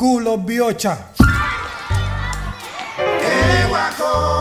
culo biocha. ¡Qué guaco!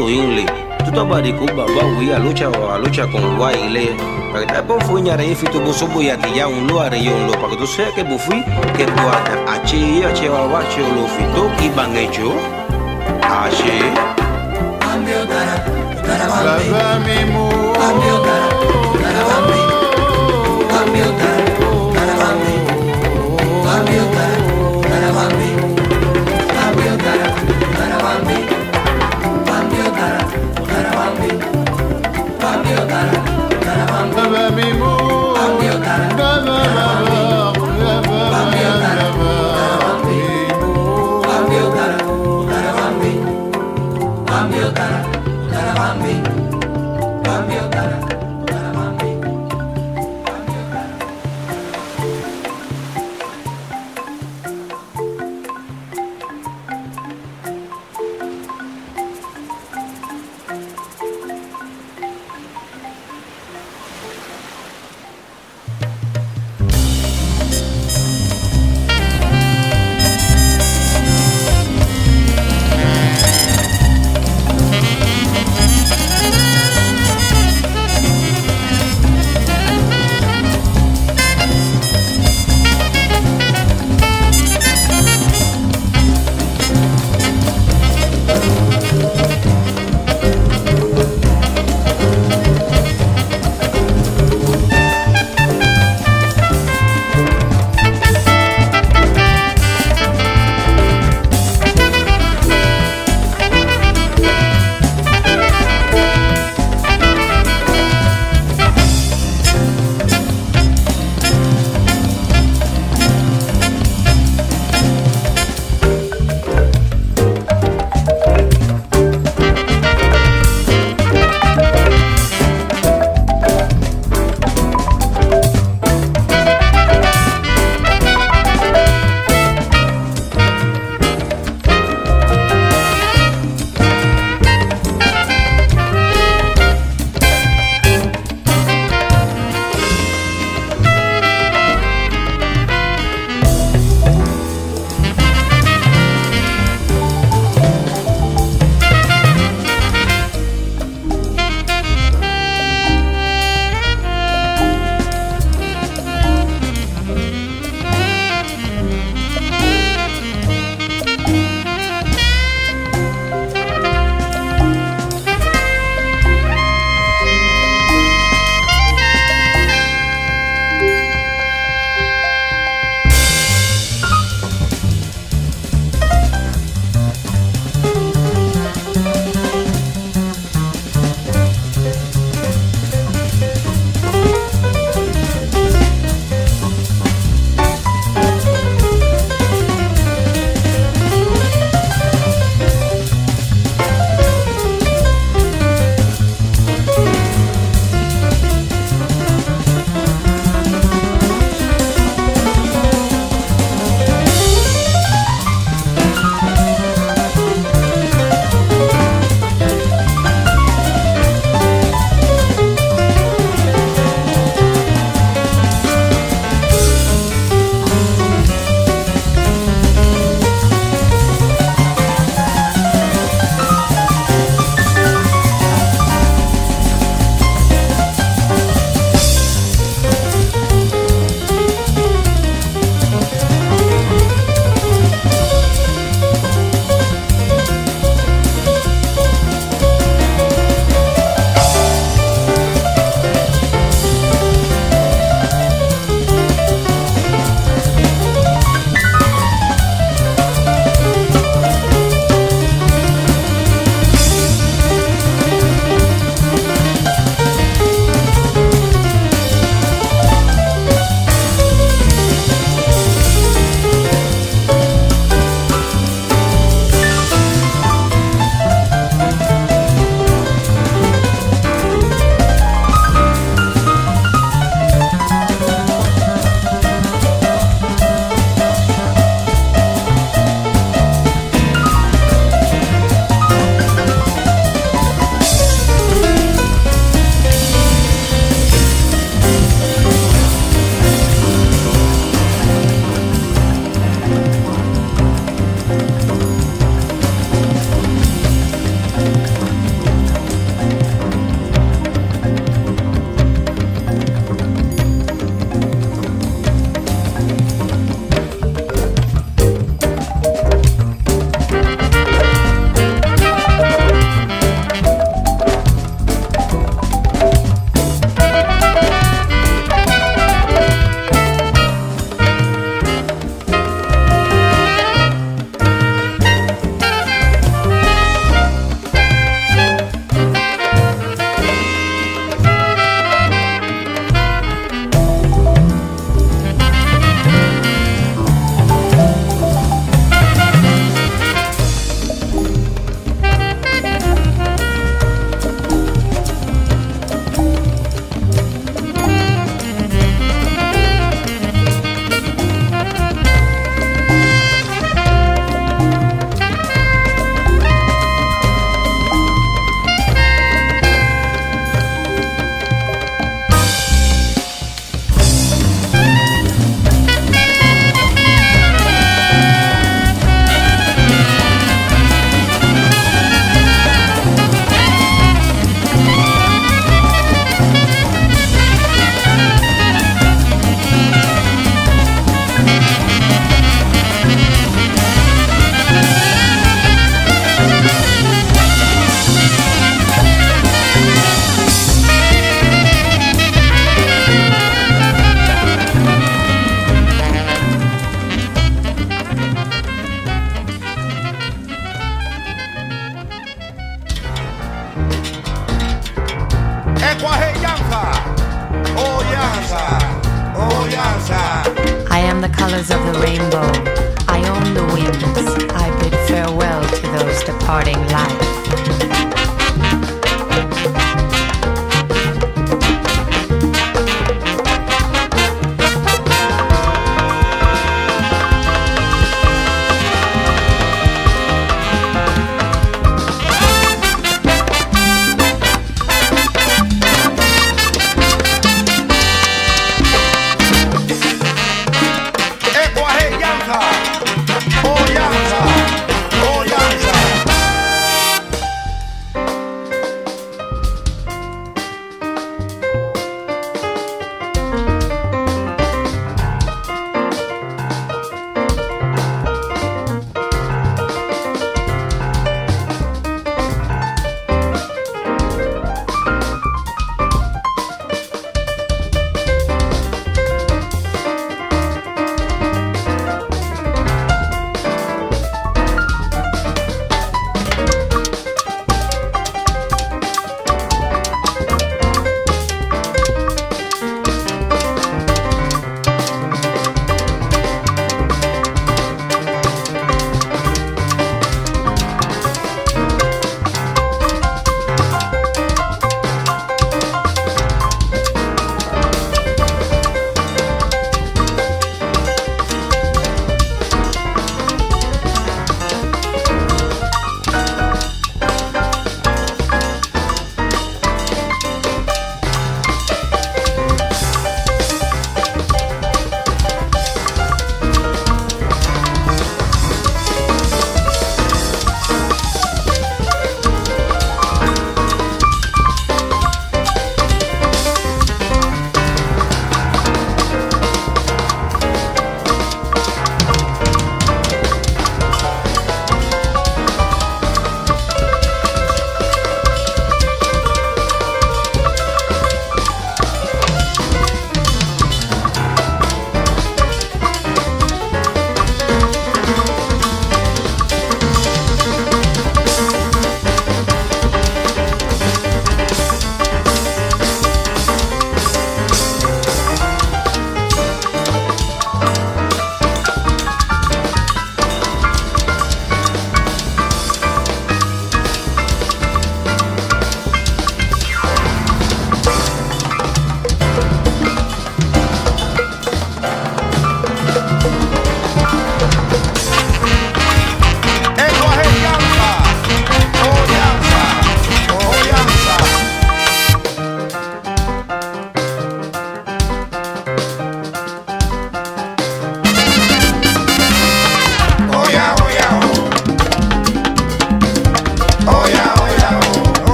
Tudo wo, tudo inle. Tudo bariku baba wi alocha alocha con guaile. Para que te pon fuña re fito bo sobo ya ya un lo are yo un lo para que tú seas que bo fui que bo ache ache wa wa che lo fito ki ban hecho. Ache. Baba Mimo. Baba Baba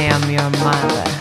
am your mother.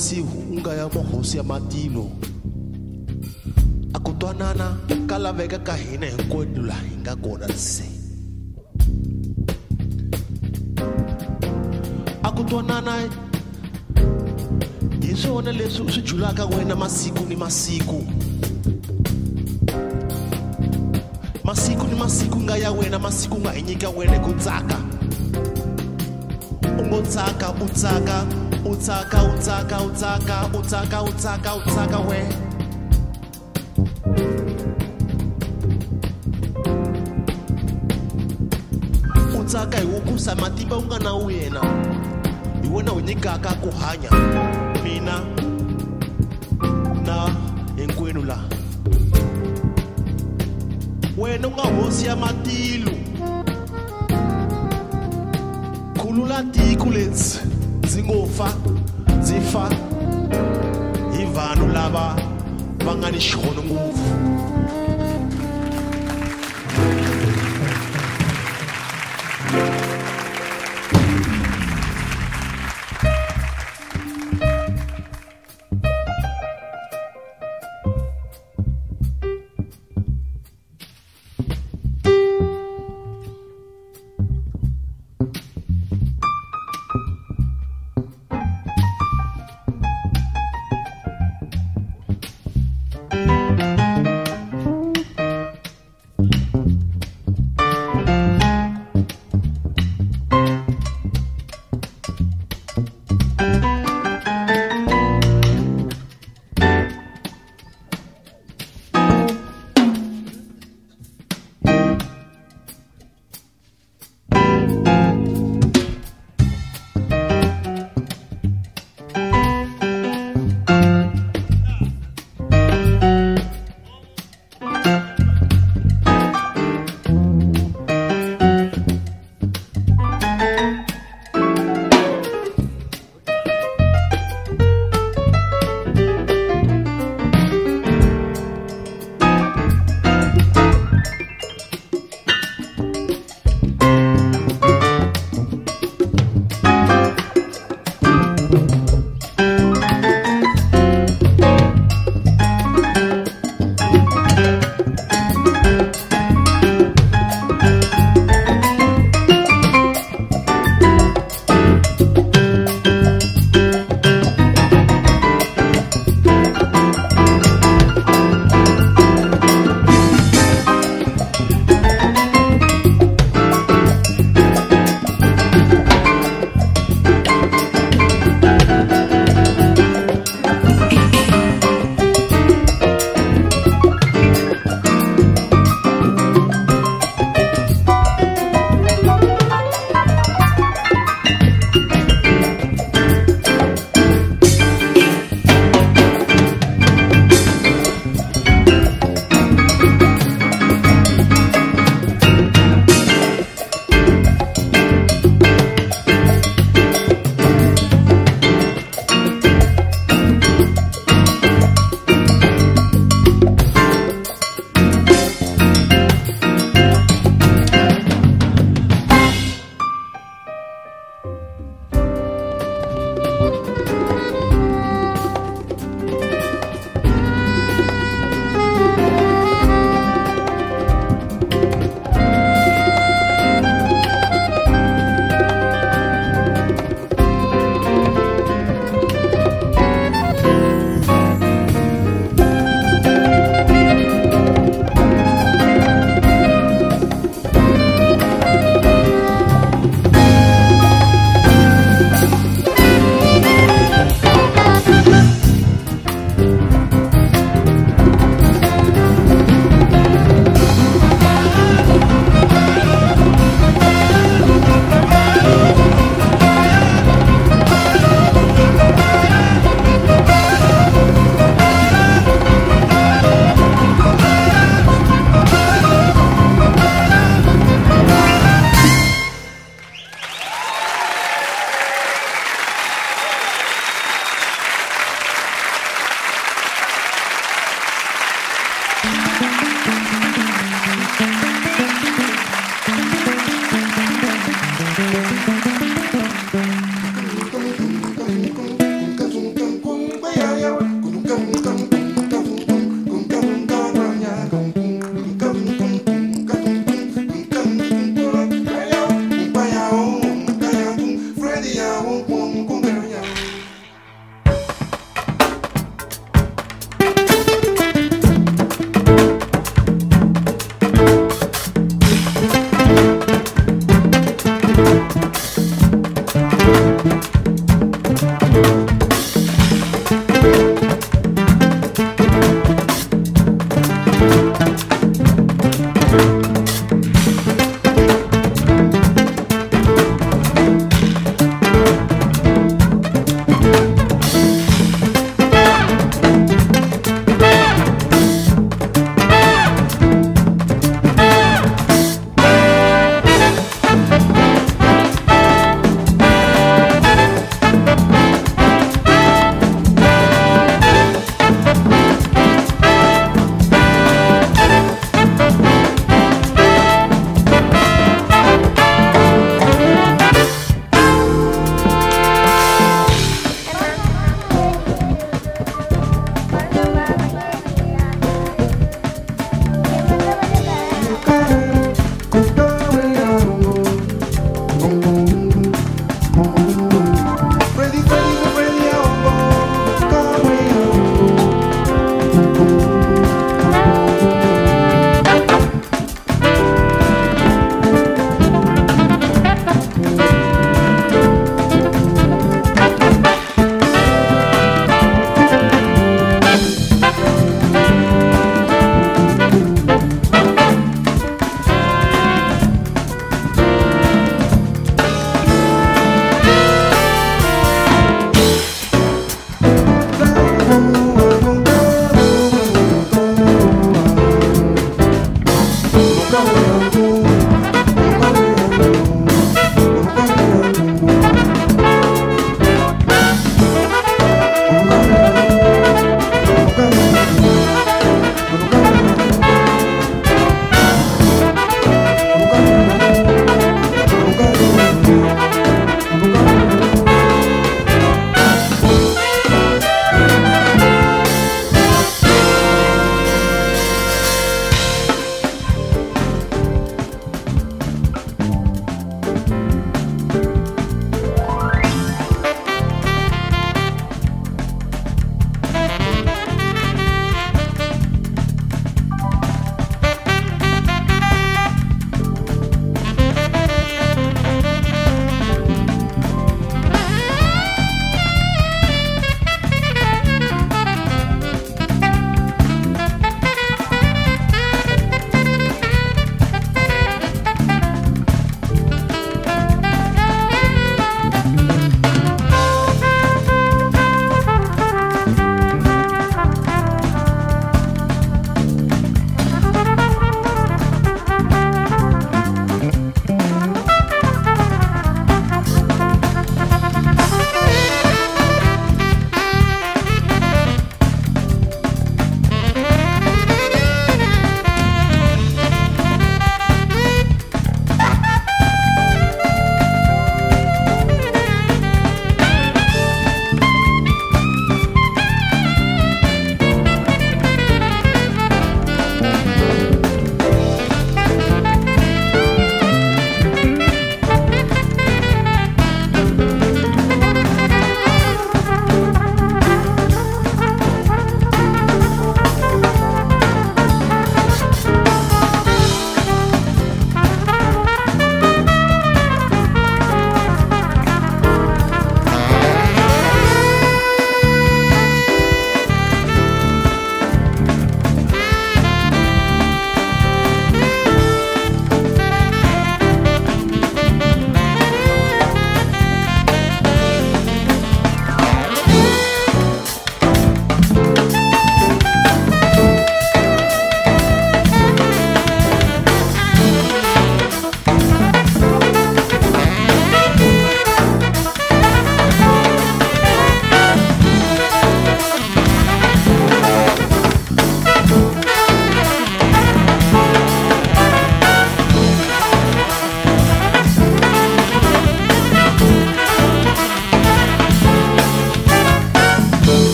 Wena hosi unga ya hosi ya matilo. Akutwanana kalaveka ka hina hinkwerhu laha hi nga kona se. a ku twanana hi swona leswi swi julaka wena masiku ni masiku masiku ni masiku nga ya wena masiku nga hi nyika wena ku tsaka ungotsaka utsaka utsaka utsaka utsaka utsaka utsaka utsaka we. Utsaka hi wo kusa matimba u nga na wena hi wona wu nyikaka ku hanya. Mina na hinkwenu laha wena u nga hosi ya matilu. Khulula tiko letsi ndzi zifa. Vanhu lava va nga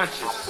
conscious.